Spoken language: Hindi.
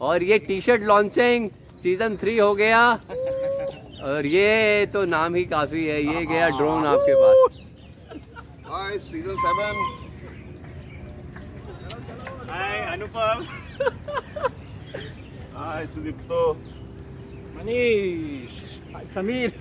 और ये T shirt launching season three हो गया। और ये तो नाम ही काफ़ी है ये गया ड्रोन आपके पास। Hi season seven hi Anupam hi Sudipto Manish Sameer